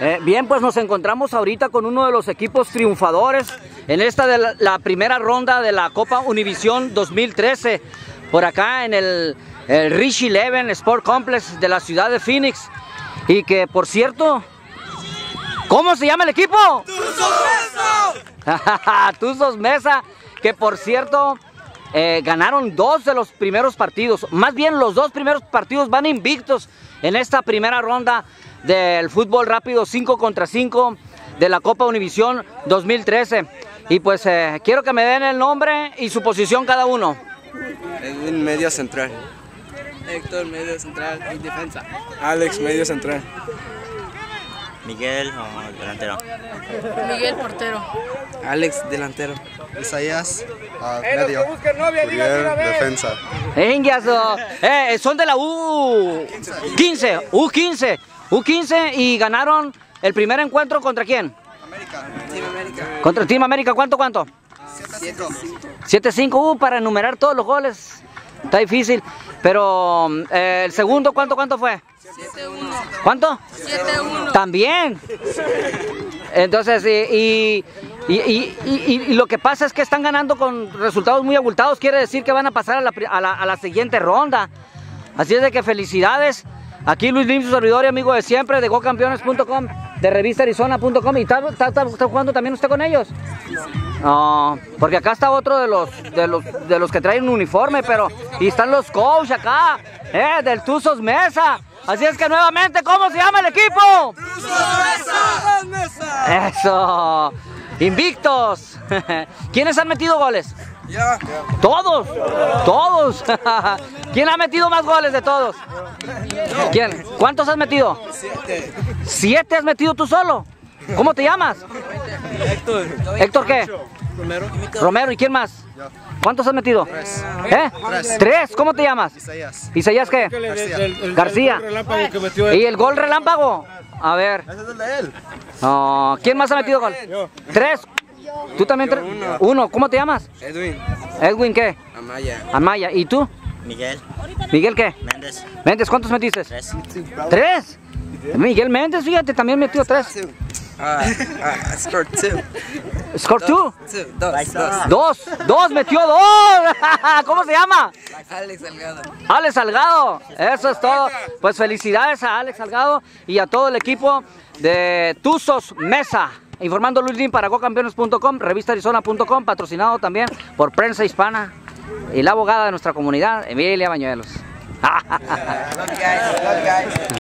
Eh, bien, pues nos encontramos ahorita con uno de los equipos triunfadores en esta de la, primera ronda de la Copa Univisión 2013, por acá en el, el Rich Eleven Sport Complex de la ciudad de Phoenix. Y que, por cierto, ¿cómo se llama el equipo? Tuzos Mesa, que por cierto eh, ganaron dos de los primeros partidos. Más bien los dos primeros partidos van invictos en esta primera ronda del fútbol rápido 5 contra 5 de la Copa Univisión 2013. Y pues eh, quiero que me den el nombre y su posición cada uno. Edwin, medio central. Héctor, medio central y defensa. Alex, medio central. Miguel, oh, delantero. Miguel, portero. Alex, delantero. Isaías, ah, medio. Defensa. Ingiazo. Eh, son de la U15, U15, U15 y ganaron el primer encuentro contra quién? Team América. Contra el Team América, ¿cuánto, cuánto? 7-5, uh, para enumerar todos los goles. Está difícil. Pero eh, el segundo, ¿cuánto, cuánto fue? 7-1. ¿Cuánto? 7-1. También. Entonces, y, y, y- y- lo que pasa es que están ganando con resultados muy abultados. Quiere decir que van a pasar a la, a la- a la siguiente ronda. Así es de que felicidades. Aquí Luis Lim, su servidor y amigo de siempre, de gocampeones.com, de revistaArizona.com. ¿Y está, está- está- está jugando también usted con ellos? No, porque acá está otro de los, de los, de los que traen un uniforme, pero... Y están los coach acá, eh, del Tuzos Mesa. Así es que nuevamente, ¿cómo se llama el equipo? Eso. Invictos. ¿Quiénes han metido goles? Ya. Todos. Todos. ¿Quién ha metido más goles de todos? ¿Quién? ¿Cuántos has metido? Siete. ¿Siete has metido tú solo? ¿Cómo te llamas? Héctor. ¿Héctor qué? Romero. Romero, ¿y quién más? ¿Cuántos has metido? Tres. ¿Eh? Tres. Tres. ¿Cómo te llamas? Isaías. ¿Isaías qué? García. ¿Y el gol relámpago? A ver. Ese es el de él. No, ¿Quién más ha metido gol? Tres. ¿Tú también? tres? uno. Uno. ¿Cómo te llamas? Edwin. Edwin, ¿qué? Amaya. Amaya. ¿Y tú? Miguel Miguel, ¿qué? Méndez, Méndez, ¿cuántos metiste? tres. ¿Tres? Miguel Méndez, fíjate, también metió tres. Two. Ah, ah, score two. Score two. Two. Dos. Dos. Dos. Dos, metió dos. ¿Cómo se llama? Alex Salgado. Alex Salgado. Eso es todo. Pues felicidades a Alex Salgado y a todo el equipo de Tuzos Mesa. Informando Luis Lim para gocampeones.com, revistaArizona.com, patrocinado también por Prensa Hispana y la abogada de nuestra comunidad, Emilia Bañuelos.